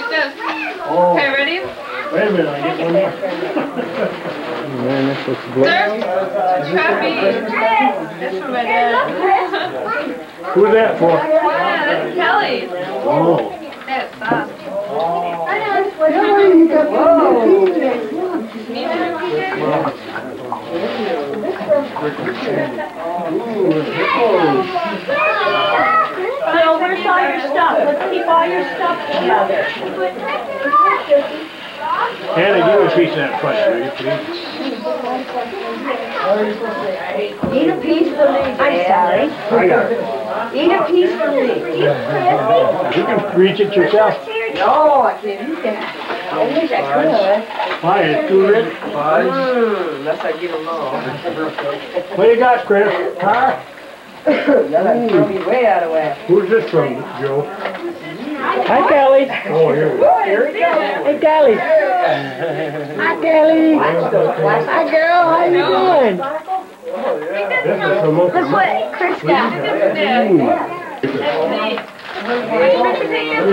like this. Oh. Okay, ready? Wait a minute, I get one more. Man, this looks. Sir, Trappy. This for my dad. Who's that for? Yeah, that's Kelly. Oh. That's sauce. Bill, where's all your stuff? Let's keep all your stuff together. Hannah, give me a piece of that fudge, will you, please? Eat a piece for me, I'm sorry. I got it. Eat a piece for me. You can reach it yourself. No, I can't eat that. I wish I could. Why, it's too rich? Mm, unless I get along. What do you got, Chris? Huh? That'll throw me way out of whack. Who's this from, Joe? Hi, Kelly. Oh, here we go. Here we go. Hey, Kelly. Hi, Kelly. Hi, girl. How you doing? This is from Uncle Look what Chris got. Let me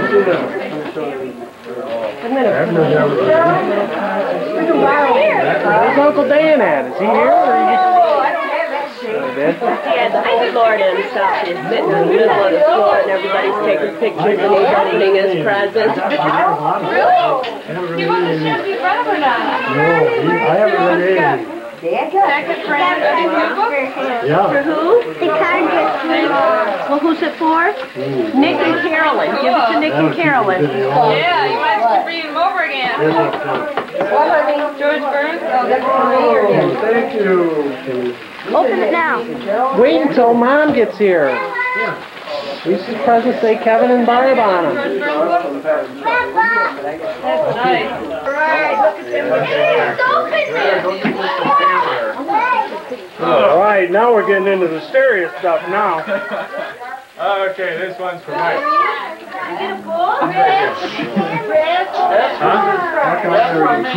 see that. I've never had Where's Uncle Dan at? Is he here? Or are you... Oh, Ben? Yeah, the whole Lord himself is sitting in the middle of the floor and everybody's taking pictures and he's opening his present. Really? He wasn't sure if you read them or not. No, I haven't read any. Second friend of the book. Yeah. Who? The card Well, who's it for? Hmm. Nick and Carolyn. Give it to Nick and Carolyn. Yeah, you might have to read them over again. George Burns? Oh, that's for me. Oh, Thank you. Open it now. Wait until Mom gets here. These presents say Kevin and Barb on them. That's nice. All right, now we're getting into the serious stuff now. Okay, this one's for Mike.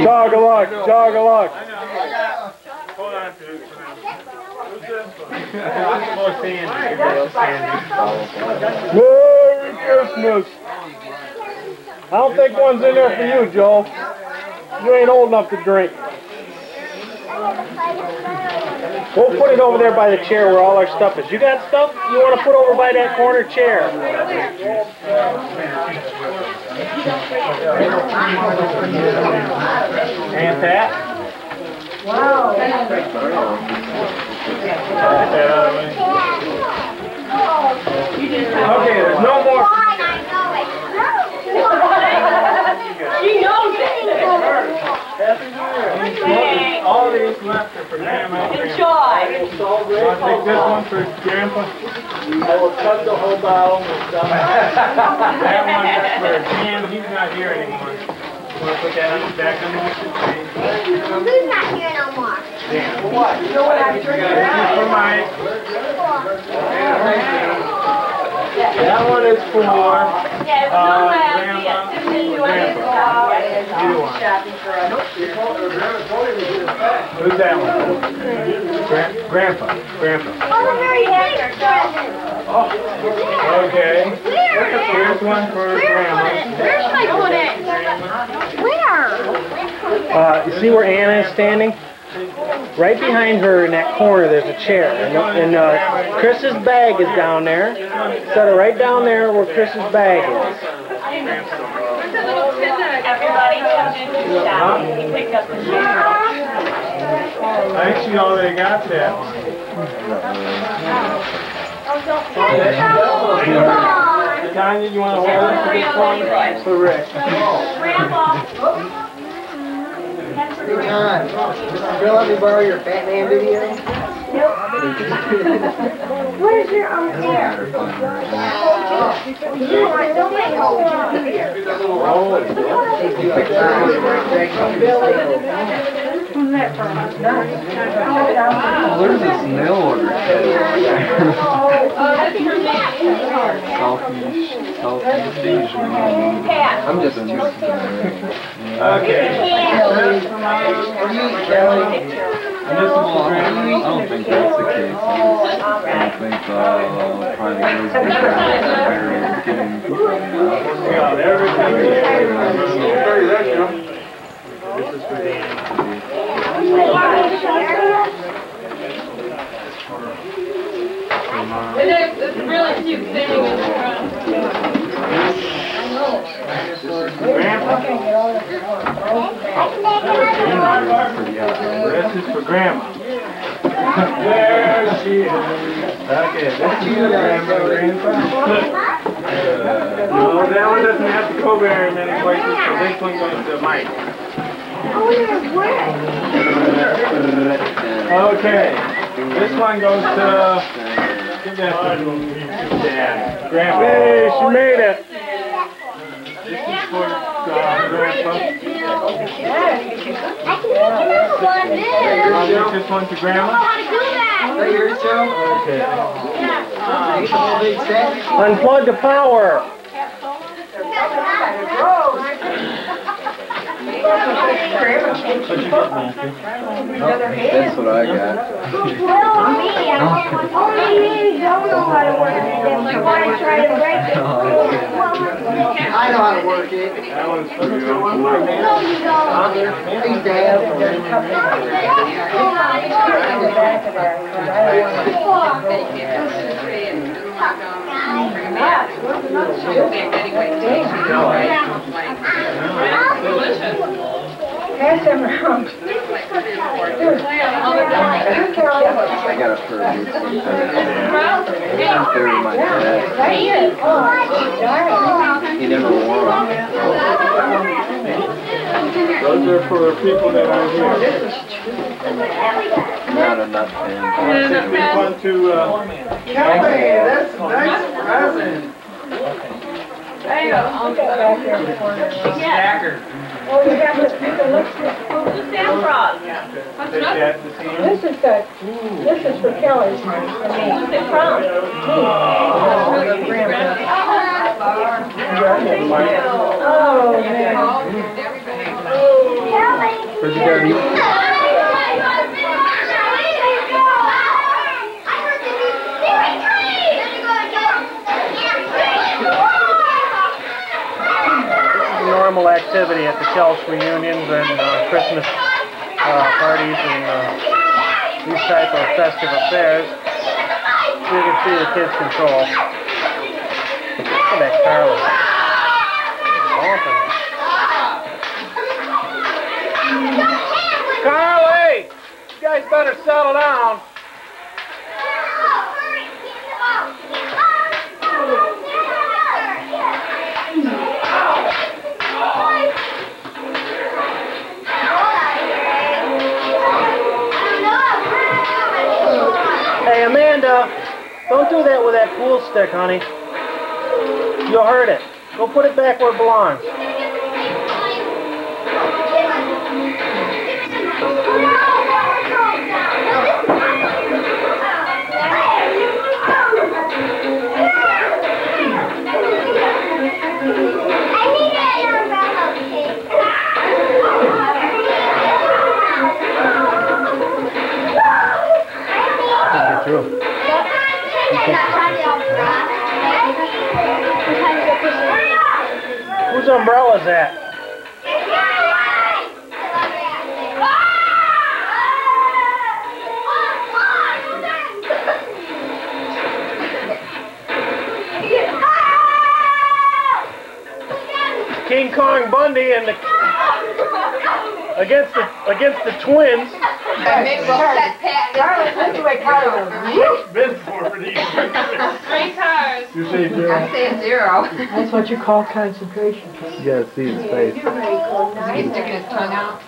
Jog a luck, jog a luck. Hold on to it for now. Who's Merry Christmas. I don't think one's in there for you, Joel. You ain't old enough to drink. We'll put it over there by the chair where all our stuff is. You got stuff you want to put over by that corner chair? And Pat? Okay, there's no more. She knows it. All these left are for Grandma. Enjoy. I'll take this one for Grandpa. I will cut the whole bottle and stuff. That one is for Dan. He's not here anymore. Want to put that on the back underneath the tree? Who's not here no more? Dan. What? You know what I'm drinking? This is for Mike. That one is for, Yeah, it's Uh, no way. Grandma. Grandpa. Either one. Shopping for a Who's that one? Gran- Grandpa. Grandpa. Oh, very big present. Okay. Where? Here's one for Grandma. Where should I put it? Where? Uh, you see where Anna is standing? Right behind her in that corner, there's a chair. And, and uh, Chris's bag is down there. Set it right down there where Chris's bag is. Where's that little kid that Everybody comes in to shop. He picked up the chair. I think she already got that. Tanya, you want to hold on to this one? For Rick. Hey, John. Bill, let me borrow your Batman video? Nope. what is your um there? You want don't make hold here. Where's this mail order? Oh, that's for me. Southeast, Southeast Asia. I'm just too Okay. For you, I don't think that's the case. I just- I don't think, uh, probably goes with that, getting, Yeah, everything. Very that, Joe. This is for the. It is, it's really cute standing in the front. This is for grandma. There she is. Okay, is for grandma, grandpa. No, that one doesn't have to go very many places, so this one goes to Mike. Okay, this one goes to, to Dad. Grandpa. Hey, she made it. This is for, grandpa. I'll give this one to grandma. Is that Joe? Okay. Unplug the power. That's what I got. Only me don't know how to work it. If you want to try to break it. I know how to work it. That one's for you. No, you don't. Hey, Dad. Delicious. Pass them around. I got a dad. He never wore them. Those are for people that aren't here. Not a nut fan. This one to, uh, Kelly, that's a nice present. There you go. Oh, you have to pick a look. Sam Frog. What's take up? that to see him. This is good. This is for Kelly. For me. Who's it from? Oh, man. Where'd you go? Normal activity at the Koelsch reunions and uh, Christmas uh, parties and uh, these type of festive affairs. You can see the kids control. Look at that Carly. Bumping. Carly! You guys better settle down. Don't do that with that pool stick, honey. You'll hurt it. Go put it back where it belongs. Umbrella's that? King Kong Bundy and the against the against the twins. Been for these. Three cars. You say zero. saying zero. That's what you call concentration. You gotta see his face. He's sticking his tongue out.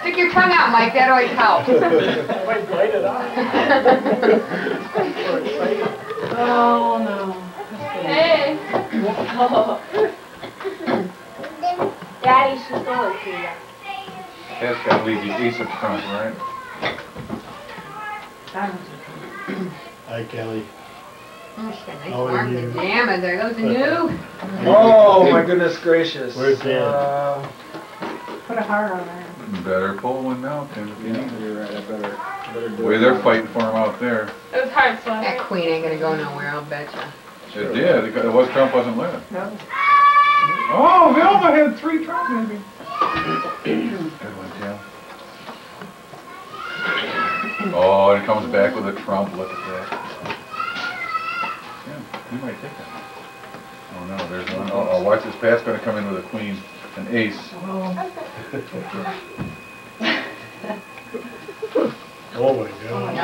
Stick your tongue out, Mike. That always helps. Oh, no. hey. Daddy, she's going to you. That's gotta leave you ace up front, right? Hi, Kelly. Nice How are you? pajamas. Are those new? Oh, my goodness gracious. Where's Dan? Uh, put a heart on there. Better pull one now, Tim, if you need it. You're right, I better, better do The way they're fighting for him out there. It was hard swallowing. That queen ain't gonna go nowhere, I'll betcha. It did, because it was Trump wasn't letting. Oh, Velma had three Trump maybe. Good one, Tim. Oh, and it comes back with a Trump, look at that. Tim, you might take that. Oh no, there's one. Oh, oh, watch this pass, gonna come in with a queen, an ace. Oh my God.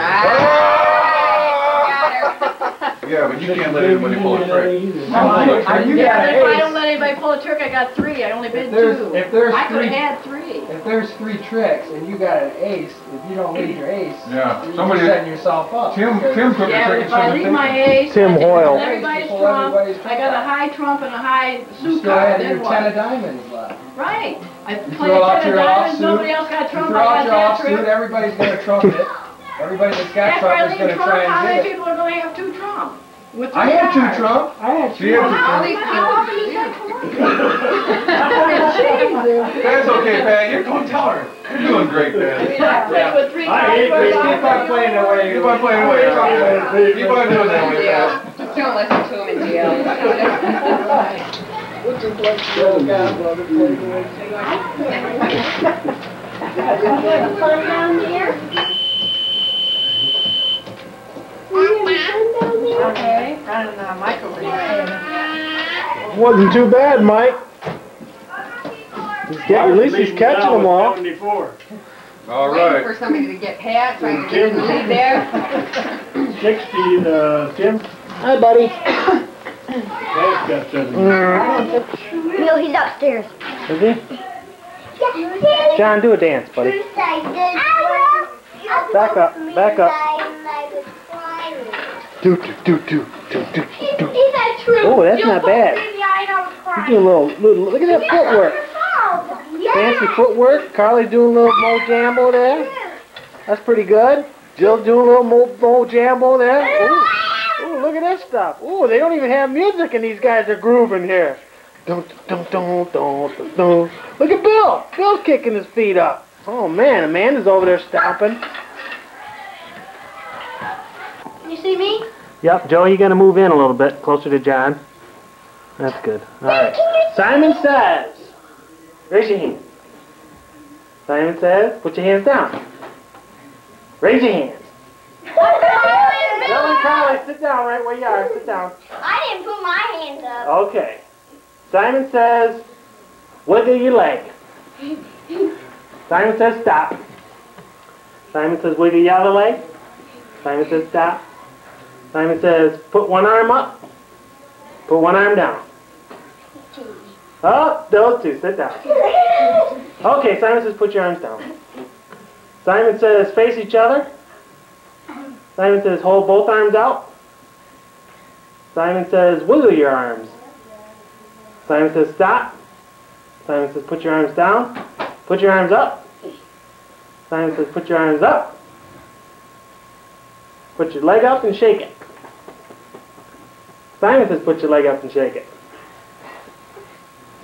Oh, yeah, but you can't let anybody pull a trick. You Yeah, got if I don't let anybody pull a trick, I got three, I only bid If there's- two. if there's I could've three- had three. If there's three tricks and you got an ace, if you don't lead your ace, Yeah, you're somebody, setting yourself up. Tim, Tim took a Yeah, but trick if I leave my taken ace, Tim I take Hoyle. everybody's Pull trump, everybody's I got a high trump and a high You suit still card, have then your ten what? of diamonds left. Right. I You play throw a out ten your of diamonds, offsuit, nobody else got You trump, throw I out got your that offsuit, trick. everybody's gonna trump it. Everybody that's got After I trump is leave gonna trump, try how and many get it. people are gonna have two trump? With I had two trump. I had She had two How Trump. many- how often does that come up? That's okay, Pat, you're going tell her. You're doing great, Pat. I play with three I hate where this. Keep on playing the way. Keep on playing away, keep on doing keep on doing that way, Pat. Don't listen to him in jail. We'll just let the old guy love it, play the way. Okay, running the microwave. Wasn't too bad, Mike. He's get, at least he's catching them all. Seventy-four. All Waiting for somebody to get Pat, trying to get in the lead there. Sixty, uh, Tim, Hi, buddy. Pat's got seventy. No, he's upstairs. Is he? John, do a dance, buddy. Back up, back up. Do, do, do, do, do, do, do. Oh, that's not bad. You do a little, little, look at that footwork. Fancy footwork. Carly doing a little mo jambo there. That's pretty good. Jill doing a little mo, mo jambo there. Ooh, ooh, look at that stuff. Ooh, they don't even have music and these guys are grooving here. Dun, dun, dun, dun, dun, dun. Look at Bill. Bill's kicking his feet up. Oh man, Amanda's over there stomping. You see me? Yep, Joe, you gotta move in a little bit, closer to John. That's good. All right. Simon says, raise your hand. Simon says, put your hands down. Raise your hands. And Carly, sit down right where you are. Sit down. I didn't put my hands up. Okay. Simon says, wiggle your leg. Simon says, stop. Simon says, wiggle your other leg. Simon says, stop. Simon says, put one arm up. Put one arm down. Up, those two, sit down. Okay, Simon says, put your arms down. Simon says, face each other. Simon says, hold both arms out. Simon says, wiggle your arms. Simon says, stop. Simon says, put your arms down. Put your arms up. Simon says, put your arms up. Put your leg up and shake it. Simon says, put your leg up and shake it.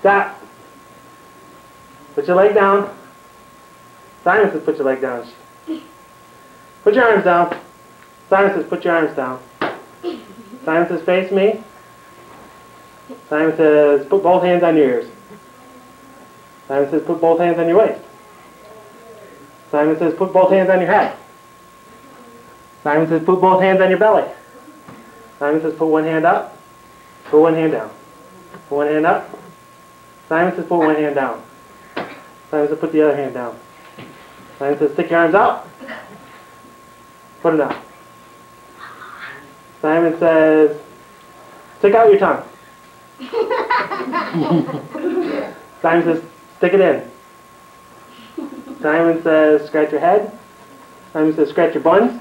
Stop. Put your leg down. Simon says, put your leg down. Put your arms down. Simon says, put your arms down. Simon says, face me. Simon says, put both hands on your ears. Simon says, put both hands on your waist. Simon says, put both hands on your head. Simon says, put both hands on your belly. Simon says, put one hand up. Put one hand down. Put one hand up. Simon says, put one hand down. Simon says, put the other hand down. Simon says, stick your arms out. Put it down. Simon says, stick out your tongue. Simon says, stick it in. Simon says, scratch your head. Simon says, scratch your buns.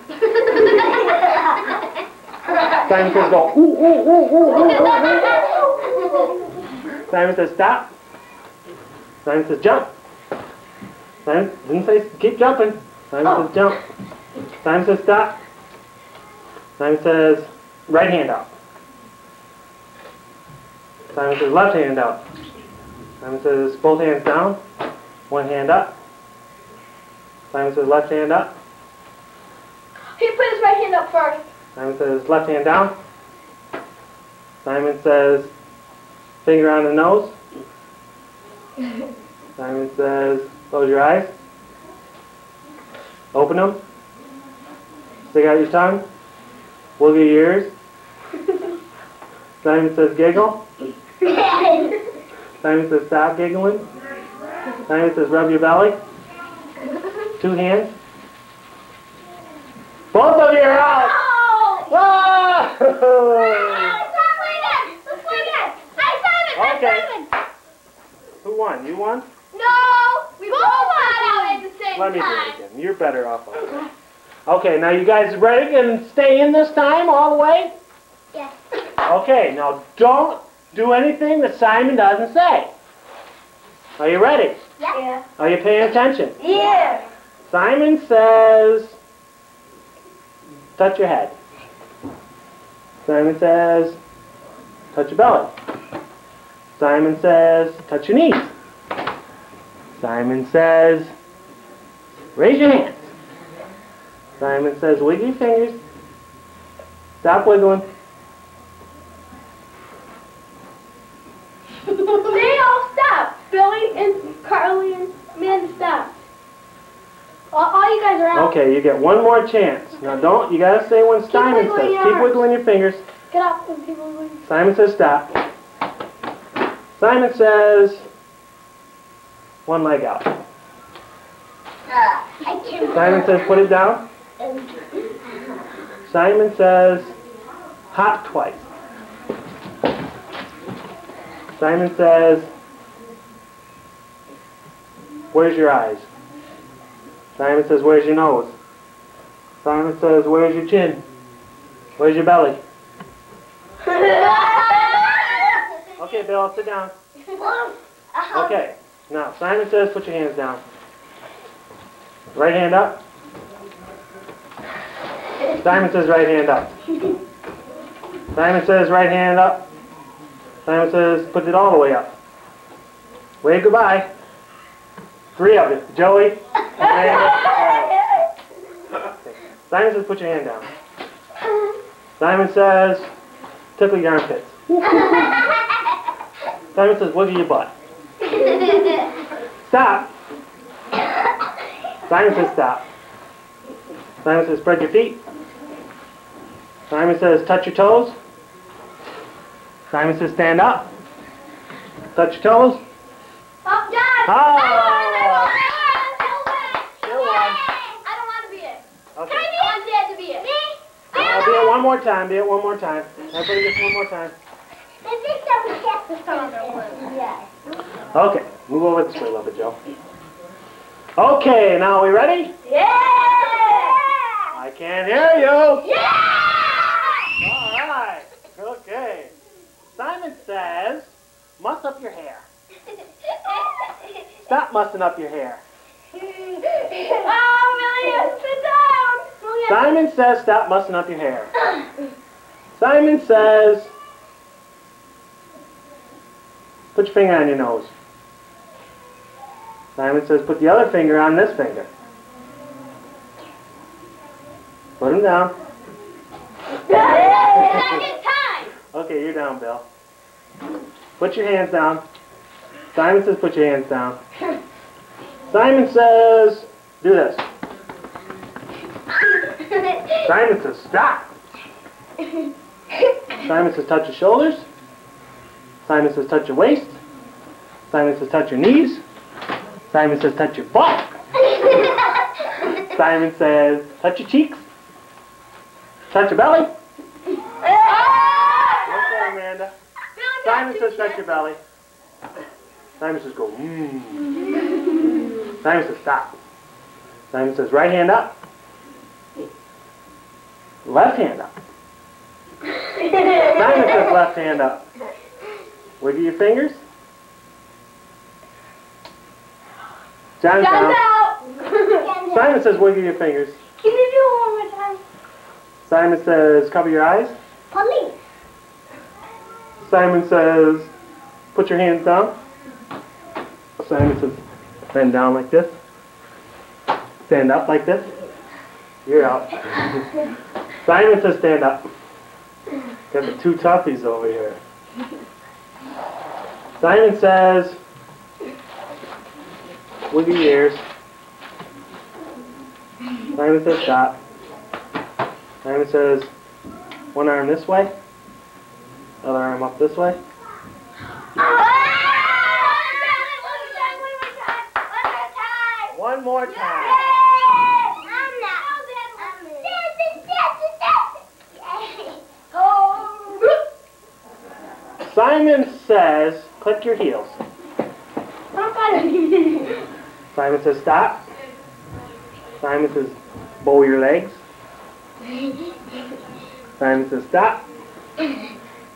Simon says, go, ooh, ooh, ooh, ooh, ooh, ooh, ooh. Simon says, stop. Simon says, jump. Simon didn't say keep jumping. Simon says, jump. Simon says, stop. Simon says, right hand out. Simon says, left hand out. Simon says, both hands down. One hand up. Simon says left hand up. He put his right hand up first. Simon says left hand down. Simon says finger on the nose. Simon says close your eyes. Open them. Stick out your tongue. Wiggle your ears. Simon says giggle. Simon says stop giggling. Simon says rub your belly. Two hands. Both of you are out. Oh. Okay. Who won? You won? No, we both got out at the same Let me do time. it again. You're better off. on it. Okay, now you guys ready and stay in this time all the way? Yes. Okay, now don't do anything that Simon doesn't say. Are you ready? Yeah. Are you paying attention? Yeah. Simon says, touch your head. Simon says, touch your belly. Simon says, touch your knees. Simon says, raise your hands. Simon says, wiggle your fingers. Stop wiggling. they all stop. Billy and Carly and Amanda stop. All, all you guys are out. Okay, you get one more chance. Now don't, you gotta say when Simon wiggling says, your keep arms. wiggling your fingers. Get off when people leave. Simon says stop. Simon says one leg out. Simon says put it down. Simon says hop twice. Simon says where's your eyes? Simon says where's your nose? Simon says where's your chin? Where's your belly? Okay, Bill, sit down. Uh-huh. Okay. Now, Simon says put your hands down. Right hand up. Simon says right hand up. Simon says right hand up. Simon says put it all the way up. Wave goodbye. Three of you. Joey. Simon says put your hand down. Simon says tickle your armpits. Simon says wiggle your butt. Stop. Simon says stop. Simon says spread your feet. Simon says touch your toes. Simon says stand up. Touch your toes. Dad! Oh. I want, I want, I want, I Still want. on. I don't want to be it. Okay. Can I be it? I want Dad to be it. Me? I'll be it one more time. Do it one more time. Everybody gets one more time. Is this the get the song? Yes. Okay. Move over this way a little bit, Joe. Okay. Now are we ready? Yeah! I can't hear you. Yeah! All right. Okay. Simon says, muss up your hair. Stop mussing up your hair. oh, William, sit down. Simon says, stop mussing up your hair. Simon says, put your finger on your nose. Simon says, put the other finger on this finger. Put him down. Okay, you're down, Bill. Put your hands down. Simon says, put your hands down. Simon says, do this. Simon says, stop. Simon says, touch your shoulders. Simon says, touch your waist. Simon says, touch your knees. Simon says, touch your butt. Simon says, touch your cheeks. Touch your belly. Okay, Amanda. Simon says, touch your belly. Simon says, go, mmm. Simon says, stop. Simon says, right hand up. Left hand up. Simon says, left hand up. Wiggle your fingers. John's John's down. out. Simon says, wiggle your fingers. Can you do it one more time? Simon says, cover your eyes. Police. Simon says, put your hands down. Simon says, Bend down like this. Stand up like this. You're out. Simon says stand up. Got the two toughies over here. Simon says, wiggle your ears. Simon says stop. Simon says, one arm this way, other arm up this way. One more time. One more time. Simon says, click your heels. Simon says stop. Simon says bow your legs. Simon says stop.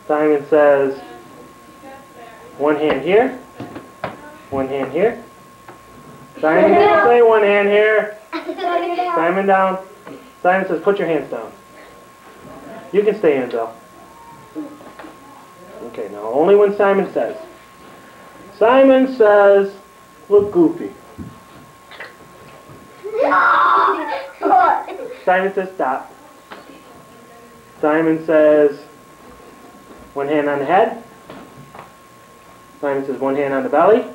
Simon says one hand here, one hand here. Simon say one hand here. Simon down. Simon says put your hands down. You can stay in, Bill. Okay, now only when Simon says. Simon says, look goofy. Simon says stop. Simon says one hand on the head. Simon says one hand on the belly.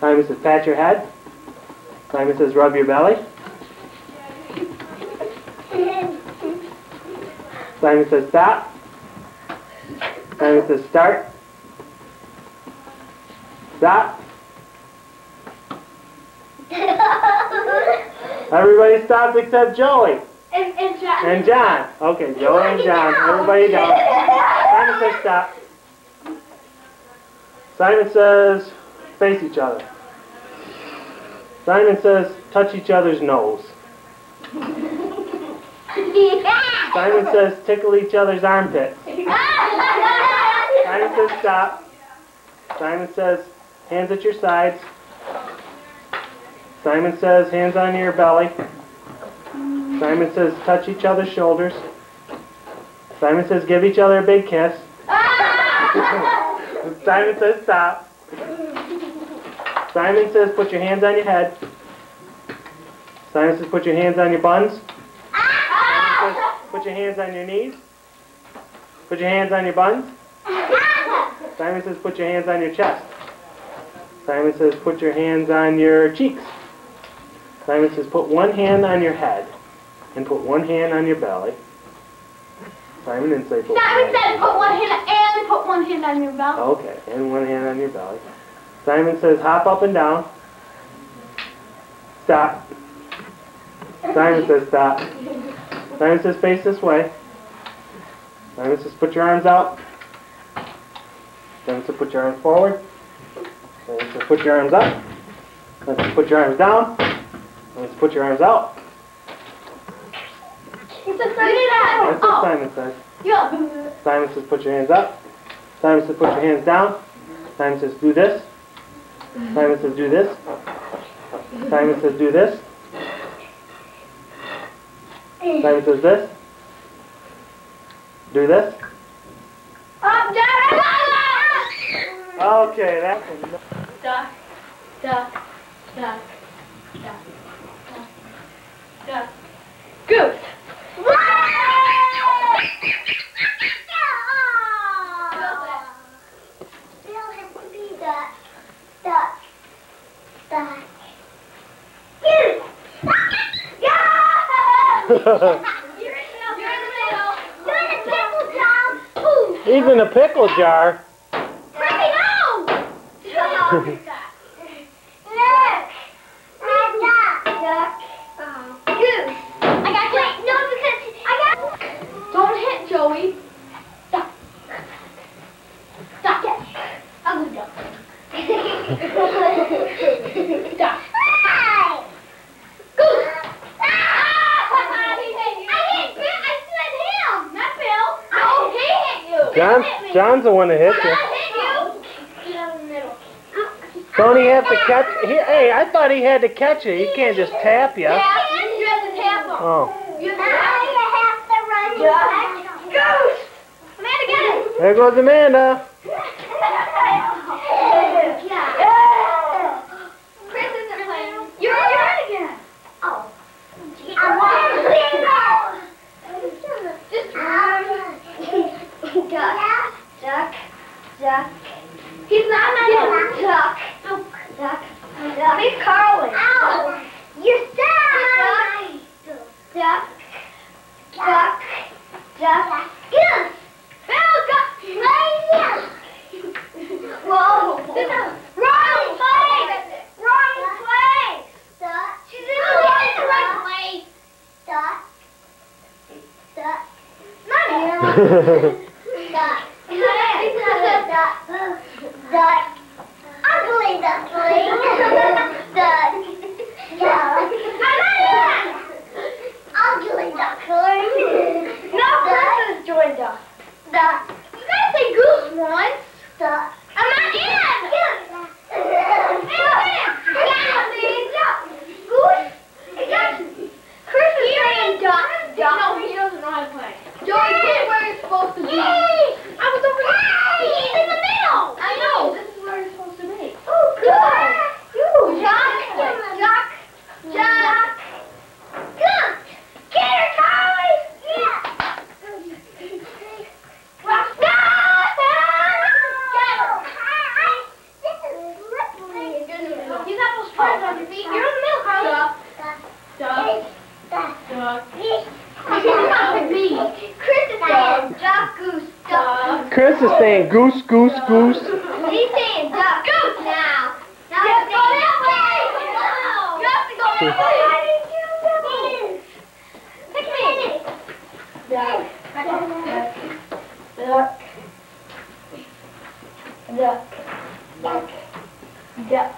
Simon says pat your head. Simon says rub your belly. Simon says stop. Simon says start. Stop. Everybody stops except Joey. And, and John. And John. Okay, Joey and John. Everybody down. Simon says stop. Simon says face each other. Simon says touch each other's nose. Simon says tickle each other's armpits. Simon says stop. Simon says hands at your sides. Simon says hands on your belly. Simon says touch each other's shoulders. Simon says give each other a big kiss. Simon says stop. Simon says put your hands on your head. Simon says put your hands on your buns. Simon says put your hands on your knees. Put your hands on your buns. Simon says put your hands on your chest. Simon says put your hands on your cheeks. Simon says put one hand on your head and put one hand on your belly. Simon didn't say put one Simon said put one hand and put one hand on your belly. Okay, and one hand on your belly. Simon says hop up and down. Stop. Simon says stop. Simon says face this way. Simon says put your arms out. Simon says put your arms forward. Simon says put your arms up. Simon says put your arms down. Simon says put your arms out. He said Simon That's what Oh. Simon says. Yeah. Simon says put your hands up. Simon says put your hands down. Simon says do this. Simon says do this. Simon says do this. Simon says this. Do this. Um, up, down, Okay, that's enough. Duck, duck, duck, duck, duck, duck. Goose. Yeah. He's in a pickle jar. He's in a pickle jar. Don't hit Joey. Stop. Stop. Ugly duck. Stop. Goose. John, John's the one that hit you. Don't he have to catch? He, hey, I thought he had to catch it. He can't just tap you. Yeah, you have to tap him. Oh. You have to run. Yeah. Goose. Amanda, get it. There goes Amanda. Duck, duck, duck. He's not on duck duck. duck. You're stuck! Duck. Duck. Duck. Duck. Goose! Bill got! Whoa! Wrong place! Wrong! Duck. She's! Duck. Duck. Duck. Duck. Duck. Duck. Ugly duckling. Ugly duckling. No, Christmas joined us. Duck. You gotta say goose once. Duck. I'm not in. Goose. Chris is saying duck. Duck. No, he doesn't know how to play. Joey, get where you're supposed to be. I was over there. He's in the middle. I know. This is where you're supposed to be. Oh, good. You. Duck. Duck. Duck. Duck. Get her, Charlie. Yeah. Rock. No. You got those toes on your feet. You're in the middle, Carly. Duck. Duck. Duck. Chris is saying duck, goose, duck. Chris is saying goose, goose, goose. He's saying duck, goose now. Now you have to go that way. You have to go that way. Pick me. Duck. Duck. Duck. Duck. Duck. Duck.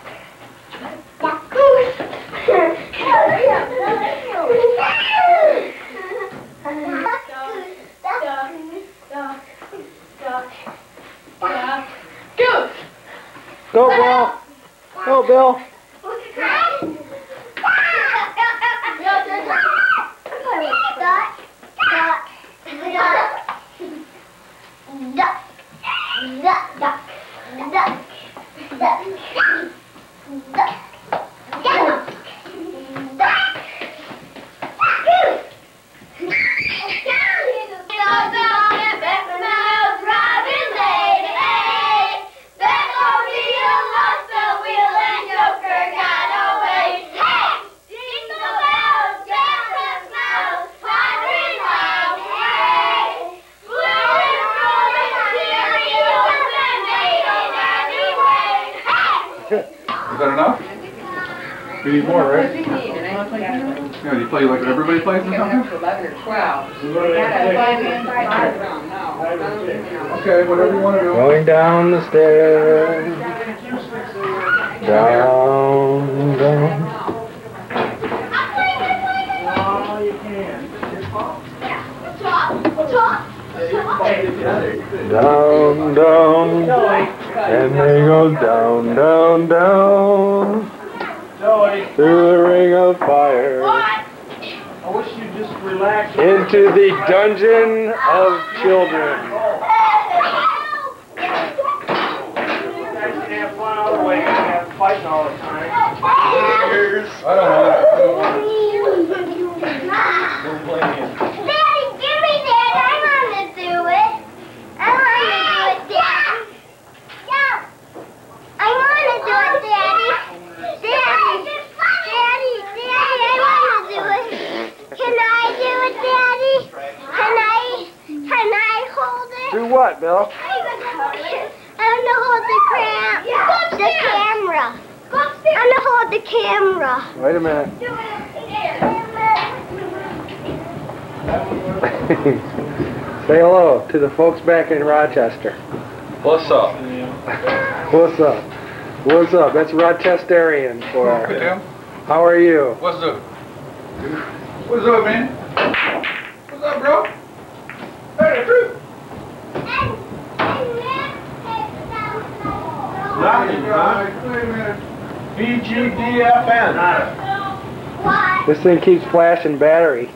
Goose. Go, Bill. Go, Bill. Down the stairs. Down, down. Down, down. And they go down, down, down. Through the ring of fire. I wish you'd just relax. Into the dungeon of children. Guys can't fly all the way, you can't fighting all the time. I don't know. I don't want Don't Daddy, give me that. I want to do it. I want to do it, Daddy. Yeah. I want to do it, Daddy. Daddy. Daddy, Daddy, I want to do it. Can I do it, Daddy? Can I, can I hold it? Do what, Bill? I want to hold the cram, the camera. I want to hold the camera. Wait a minute. Say hello to the folks back in Rochester. What's up? What's up? What's up? That's Rochesterian for. Tim? How are you? What's up? What's up, man? What's up, bro? Hey, Drew. BGDFN. This thing keeps flashing battery.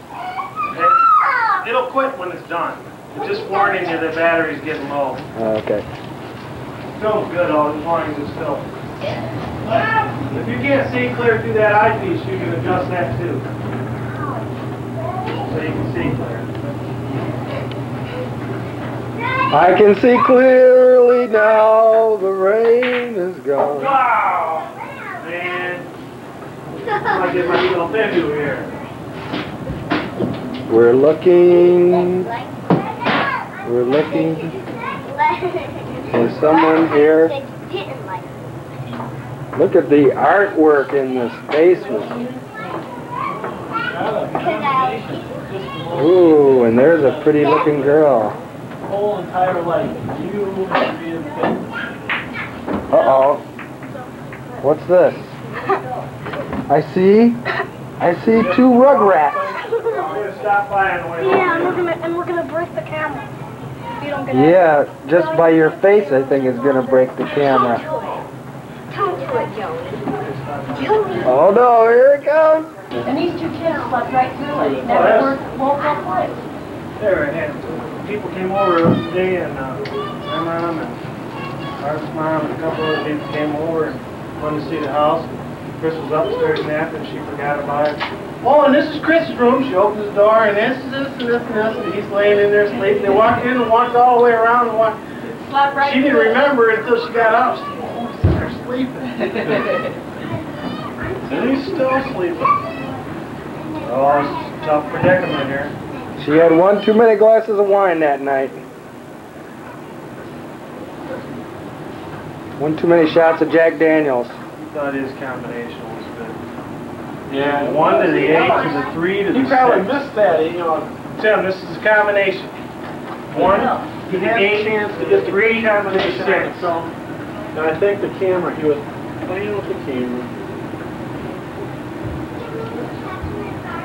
It'll quit when it's done. It's just warning you the battery's getting low. Oh, okay. Still good all as long as it's still. If you can't see clear through that eyepiece, you can adjust that too. So you can see clear. I can see clearly now. The rain is gone. Wow! We're looking. We're looking for someone here. Look at the artwork in this basement. Ooh, and there's a pretty looking girl. whole entire life. You and Finn. Uh-oh. What's this? I see, I see two rugrats. I'm gonna stop by on the way home. Yeah, and we're gonna and we're gonna break the camera. If you don't get Yeah, just by your face, I think is gonna break the camera. Don't do it, Joey. Joey. Oh no, here it comes. And these two kids slept right through it. That's- Never woke up once. There, I had, people came over today and, uh, my mom and our mom and a couple other people came over and wanted to see the house. Chris was upstairs napping, she forgot about it. Oh, and this is Chris's room. She opens the door and this, this, and this, and this, and he's laying in there sleeping. They walked in and walked all the way around and walked. Slept right She didn't remember it until she got up. She said, oh, he's there sleeping. and he's still sleeping. Oh, it's a tough predicament here. She had one too many glasses of wine that night. One too many shots of Jack Daniels. Thought his combination was good. Yeah. One to the eight, to the three, to the You six. probably missed that, you know. Tim, this is a combination. One He to the had a eight, chance to to get the three, the to the combination six. the. And I think the camera, he was playing with the camera.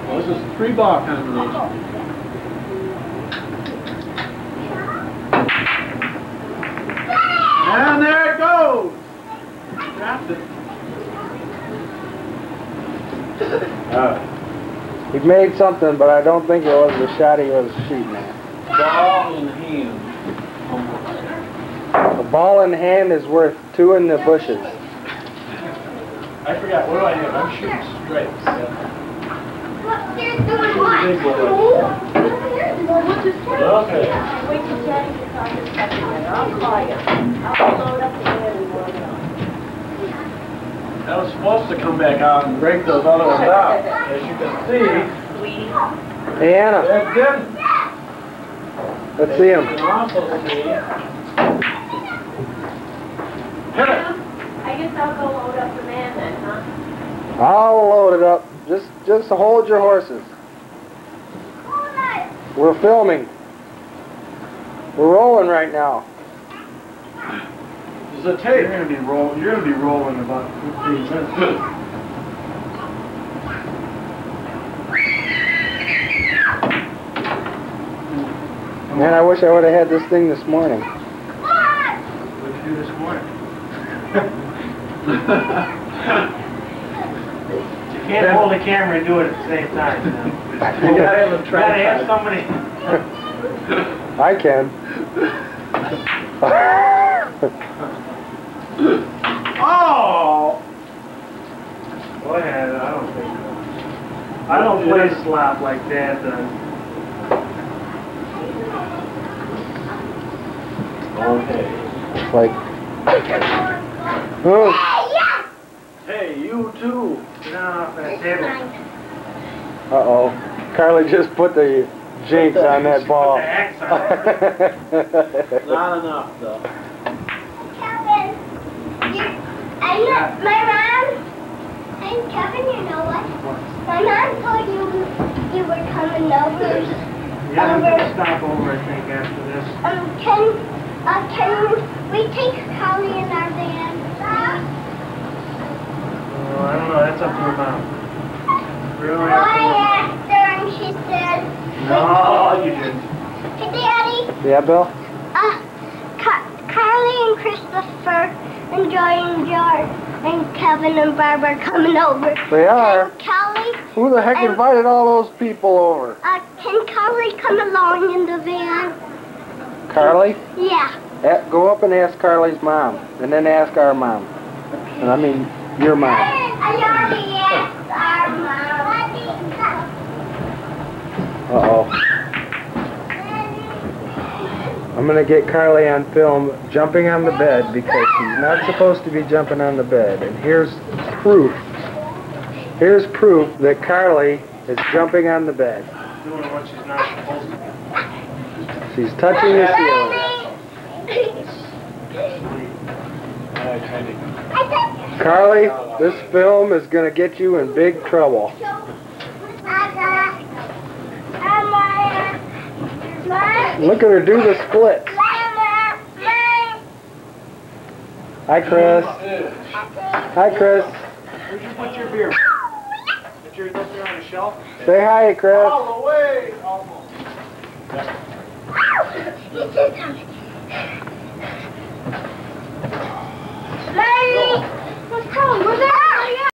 Well, this is three ball combination. And there it goes. Dropped it. He made something, but I don't think it was the shot he was shooting at. Ball in hand. A ball in hand is worth two in the bushes. I forgot, what do I have? I'm shooting stripes. Yeah. What That was supposed to come back out and break those other ones out. As you can see, Sweetie. Hey Anna, that didn't. let's see You him. can also see. Hit it. I guess I'll go load up the man then, huh? I'll load it up. Just, just hold your horses. We're filming. We're rolling right now. This is a You're gonna be rolling, you're gonna be rolling about fifteen minutes. Man, I wish I would have had this thing this morning. What'd you do this morning? You can't hold the camera and do it at the same time. you know. You gotta have a You gotta have somebody. I can. Oh! Go ahead, I don't think so. I don't play slop like that, uh. Okay. like, oh, Hey, you too. Get on off that table. uh-oh. Carly just put the jinx on that ball. Put the X on it. Not enough though. Kevin, you, I know, my mom, and Kevin, you know what? My mom told you you were coming over. Yeah, we can stop over, I think, after this. Um, can, uh, can we take Holly in our van? Oh, I don't know, that's up to your mom. Really? Well, up I asked her and she said, No, you didn't. Hey, Daddy, Yeah, Bill? uh, Car- Carly and Christopher enjoying George and Kevin and Barbara coming over. They are. Can Carly, Who the heck invited all those people over? uh, can Carly come along in the van? Carly? Yeah. Go up and ask Carly's mom, and then ask our mom. And I mean, your mom. I already asked our mom. Uh-oh. I'm gonna get Carly on film jumping on the bed because she's not supposed to be jumping on the bed. And here's proof. Here's proof that Carly is jumping on the bed. Doing what she's not supposed to. She's touching the ceiling. To. Carly, this film is gonna get you in big trouble. Look at her do the splits. Hi, Chris. Hi, Chris. Where'd you put your beer? Put yours up there on the shelf? Say hi, Chris. All the way, almost. Larry! What's Carly? Where's that?